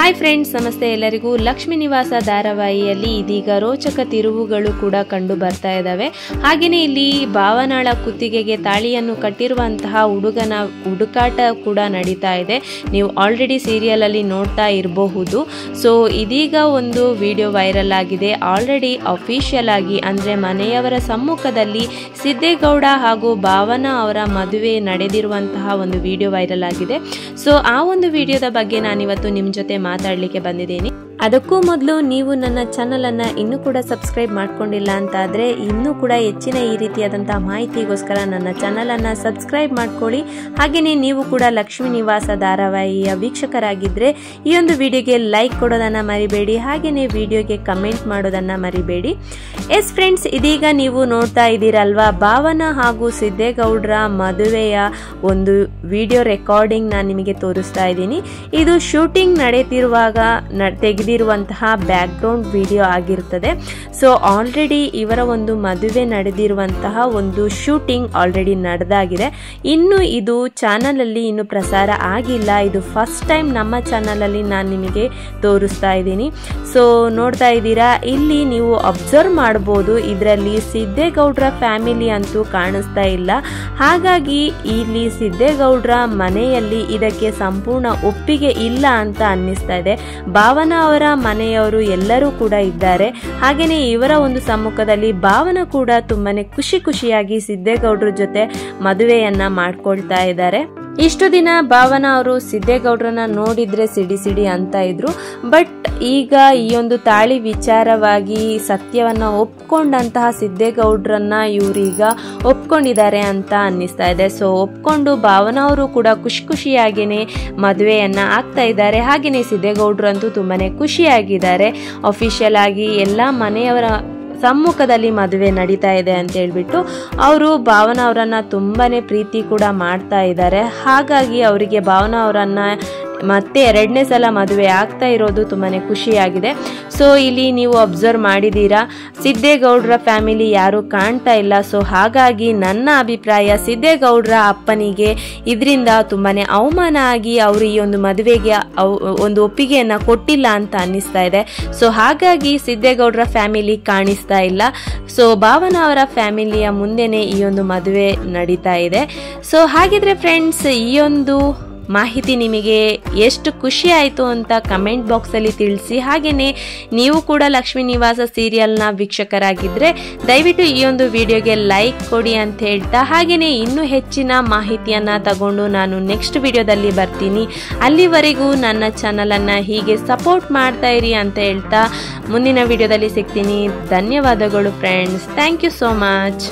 Hi friends ನಮಸ್ತೆ ಎಲ್ಲರಿಗೂ. ಲಕ್ಷ್ಮಿ ನಿವಾಸ ಧಾರಾವಾಹಿಯಲ್ಲಿ ಇದೀಗ ರೋಚಕ ತಿರುವುಗಳು ಕೂಡ ಕಂಡು ಬರ್ತಾ ಇದ್ದಾವೆ ಹಾಗೆಯೇ ಇಲ್ಲಿ ಭಾವನಾಳ ಕುತ್ತಿಗೆಗೆ ತಾಳಿಯನ್ನು ಕಟ್ಟಿರುವಂತಹ ಹುಡುಗನ ಹುಡುಕಾಟ ಕೂಡ ನಡೀತಾ ಇದೆ. ನೀವು ಆಲ್ರೆಡಿ ಸೀರಿಯಲಲ್ಲಿ ನೋಡ್ತಾ ಇರಬಹುದು. ಸೊ ಇದೀಗ ಒಂದು ವಿಡಿಯೋ ವೈರಲ್ ಆಗಿದೆ. ಆಲ್ರೆಡಿ ಅಫಿಷಿಯಲ್ ಆಗಿ ಅಂದರೆ ಮನೆಯವರ ಸಮ್ಮುಖದಲ್ಲಿ ಸಿದ್ದೇಗೌಡ ಹಾಗೂ ಭಾವನಾ ಅವರ ಮದುವೆ ನಡೆದಿರುವಂತಹ ಒಂದು ವಿಡಿಯೋ ವೈರಲ್ ಆಗಿದೆ. ಸೊ ಆ ಒಂದು ವಿಡಿಯೋದ ಬಗ್ಗೆ ನಾನಿವತ್ತು ನಿಮ್ಮ ಜೊತೆ ಮಾತಾಡಲಿಕ್ಕೆ ಬಂದಿದ್ದೀನಿ. ಅದಕ್ಕೂ ಮೊದಲು ನೀವು ನನ್ನ ಚಾನಲನ್ನು ಇನ್ನೂ ಕೂಡ ಸಬ್ಸ್ಕ್ರೈಬ್ ಮಾಡ್ಕೊಂಡಿಲ್ಲ ಅಂತ ಆದ್ರೆ ಇನ್ನೂ ಕೂಡ ಹೆಚ್ಚಿನ ಈ ರೀತಿಯಾದಂತಹ ಮಾಹಿತಿಗೋಸ್ಕರ ನನ್ನ ಚಾನಲನ್ನು ಸಬ್ಸ್ಕ್ರೈಬ್ ಮಾಡ್ಕೊಳ್ಳಿ. ಹಾಗೆಯೇ ನೀವು ಕೂಡ ಲಕ್ಷ್ಮೀ ನಿವಾಸ ಧಾರಾವಾಹಿಯ ವೀಕ್ಷಕರಾಗಿದ್ದರೆ ಈ ಒಂದು ವಿಡಿಯೋಗೆ ಲೈಕ್ ಕೊಡೋದನ್ನು ಮರಿಬೇಡಿ ಹಾಗೆಯೇ ವಿಡಿಯೋಗೆ ಕಮೆಂಟ್ ಮಾಡೋದನ್ನು ಮರಿಬೇಡಿ. ಎಸ್ ಫ್ರೆಂಡ್ಸ್ ಇದೀಗ ನೀವು ನೋಡ್ತಾ ಇದ್ದೀರಲ್ವಾ, ಭಾವನಾ ಹಾಗೂ ಸಿದ್ದೇಗೌಡರ ಮದುವೆಯ ಒಂದು ವಿಡಿಯೋ ರೆಕಾರ್ಡಿಂಗ್ ನಾನು ನಿಮಗೆ ತೋರಿಸ್ತಾ ಇದ್ದೀನಿ. ಇದು ಶೂಟಿಂಗ್ ನಡೆಯುತ್ತಿರುವಾಗ ಬ್ಯಾಕ್ ಬ್ಯಾಕ್ಗ್ರೌಂಡ್ ವಿಡಿಯೋ ಆಗಿರ್ತದೆ ಸೊ ಆಲ್ರೆಡಿ ಇವರ ಒಂದು ಮದುವೆ ನಡೆದಿರುವಂತಹ ಒಂದು ಶೂಟಿಂಗ್ ಆಲ್ರೆಡಿ ನಡೆದಾಗಿದೆ. ಇನ್ನು ಇದು ಚಾನಲಲ್ಲಿ ಇನ್ನು ಪ್ರಸಾರ ಆಗಿಲ್ಲ. ಇದು ಫಸ್ಟ್ ಟೈಮ್ ನಮ್ಮ ಚಾನಲಲ್ಲಿ ನಾನು ನಿಮಗೆ ತೋರಿಸ್ತಾ ಇದ್ದೀನಿ. ಸೊ ನೋಡ್ತಾ ಇದ್ದೀರಾ? ಇಲ್ಲಿ ನೀವು ಅಬ್ಸರ್ವ್ ಮಾಡ್ಬೋದು. ಇದರಲ್ಲಿ ಸಿದ್ದೇಗೌಡರ ಫ್ಯಾಮಿಲಿ ಅಂತೂ ಕಾಣಿಸ್ತಾ ಇಲ್ಲ. ಹಾಗಾಗಿ ಇಲ್ಲಿ ಸಿದ್ದೇಗೌಡರ ಮನೆಯಲ್ಲಿ ಇದಕ್ಕೆ ಸಂಪೂರ್ಣ ಒಪ್ಪಿಗೆ ಇಲ್ಲ ಅಂತ ಅನ್ನಿಸ್ತಾ ಇದೆ. ಭಾವನಾ ಮನೆಯವರು ಎಲ್ಲರೂ ಕೂಡ ಇದ್ದಾರೆ. ಹಾಗೆಯೇ ಇವರ ಒಂದು ಸಮ್ಮುಖದಲ್ಲಿ ಭಾವನ ಕೂಡ ತುಂಬಾನೇ ಖುಷಿ ಖುಷಿಯಾಗಿ ಸಿದ್ದೇಗೌಡರ ಜೊತೆ ಮದುವೆಯನ್ನ ಮಾಡ್ಕೊಳ್ತಾ ಇದ್ದಾರೆ. ಇಷ್ಟು ದಿನ ಭಾವನಾ ಅವರು ಸಿದ್ದೇಗೌಡರನ್ನ ನೋಡಿದ್ರೆ ಸಿಡಿ ಸಿಡಿ ಅಂತ ಇದ್ರು. ಬಟ್ ಈಗ ಈ ಒಂದು ತಾಳಿ ವಿಚಾರವಾಗಿ ಸತ್ಯವನ್ನ ಒಪ್ಕೊಂಡಂತಹ ಸಿದ್ದೇಗೌಡರನ್ನ ಇವರೀಗ ಒಪ್ಕೊಂಡಿದ್ದಾರೆ ಅಂತ ಅನ್ನಿಸ್ತಾ ಇದೆ. ಸೊ ಒಪ್ಕೊಂಡು ಭಾವನಾ ಅವರು ಕೂಡ ಖುಷಿ ಖುಷಿಯಾಗಿಯೇ ಮದುವೆಯನ್ನ ಆಗ್ತಾ ಇದ್ದಾರೆ. ಹಾಗೆಯೇ ಸಿದ್ದೇಗೌಡ್ರಂತೂ ತುಂಬಾನೇ ಖುಷಿಯಾಗಿದ್ದಾರೆ. ಅಫಿಷಿಯಲ್ ಆಗಿ ಎಲ್ಲ ಮನೆಯವರ ಸಮ್ಮುಖದಲ್ಲಿ ಮದುವೆ ನಡೀತಾ ಇದೆ ಅಂತ ಹೇಳ್ಬಿಟ್ಟು ಅವರು ಭಾವನಾ ಅವರನ್ನ ತುಂಬಾನೇ ಪ್ರೀತಿ ಕೂಡ ಮಾಡ್ತಾ ಇದ್ದಾರೆ. ಹಾಗಾಗಿ ಅವರಿಗೆ ಭಾವನಾ ಅವರನ್ನ ಮತ್ತೆ ಎರಡನೇ ಸಲ ಮದುವೆ ಆಗ್ತಾ ಇರೋದು ತುಂಬಾ ಖುಷಿಯಾಗಿದೆ. ಸೊ ಇಲ್ಲಿ ನೀವು ಅಬ್ಸರ್ವ್ ಮಾಡಿದ್ದೀರಾ? ಸಿದ್ದೇಗೌಡರ ಫ್ಯಾಮಿಲಿ ಯಾರು ಕಾಣ್ತಾ ಇಲ್ಲ. ಸೊ ಹಾಗಾಗಿ ನನ್ನ ಅಭಿಪ್ರಾಯ, ಸಿದ್ದೇಗೌಡರ ಅಪ್ಪನಿಗೆ ಇದರಿಂದ ತುಂಬಾ ಅವಮಾನ ಆಗಿ ಅವರು ಈ ಒಂದು ಮದುವೆಗೆ ಒಂದು ಒಪ್ಪಿಗೆಯನ್ನ ಕೊಟ್ಟಿಲ್ಲ ಅಂತ ಅನ್ನಿಸ್ತಾ ಇದೆ. ಸೊ ಹಾಗಾಗಿ ಸಿದ್ದೇಗೌಡರ ಫ್ಯಾಮಿಲಿ ಕಾಣಿಸ್ತಾ ಇಲ್ಲ. ಸೊ ಭಾವನಾ ಅವರ ಫ್ಯಾಮಿಲಿಯ ಮುಂದೆನೇ ಈ ಒಂದು ಮದುವೆ ನಡೀತಾ ಇದೆ. ಸೊ ಹಾಗಿದ್ರೆ ಫ್ರೆಂಡ್ಸ್ ಈ ಒಂದು ಮಾಹಿತಿ ನಿಮಗೆ ಎಷ್ಟು ಖುಷಿ ಆಯಿತು ಅಂತ ಕಮೆಂಟ್ ಬಾಕ್ಸಲ್ಲಿ ತಿಳಿಸಿ. ಹಾಗೆಯೇ ನೀವು ಕೂಡ ಲಕ್ಷ್ಮೀ ನಿವಾಸ ಸೀರಿಯಲ್ನ ವೀಕ್ಷಕರಾಗಿದ್ದರೆ ದಯವಿಟ್ಟು ಈ ಒಂದು ವಿಡಿಯೋಗೆ ಲೈಕ್ ಕೊಡಿ ಅಂತ ಹೇಳ್ತಾ. ಹಾಗೆಯೇ ಇನ್ನೂ ಹೆಚ್ಚಿನ ಮಾಹಿತಿಯನ್ನು ತಗೊಂಡು ನಾನು ನೆಕ್ಸ್ಟ್ ವಿಡಿಯೋದಲ್ಲಿ ಬರ್ತೀನಿ. ಅಲ್ಲಿವರೆಗೂ ನನ್ನ ಚಾನಲನ್ನು ಹೀಗೆ ಸಪೋರ್ಟ್ ಮಾಡ್ತಾ ಇರಿ ಅಂತ ಹೇಳ್ತಾ ಮುಂದಿನ ವಿಡಿಯೋದಲ್ಲಿ ಸಿಗ್ತೀನಿ. ಧನ್ಯವಾದಗಳು friends thank you so much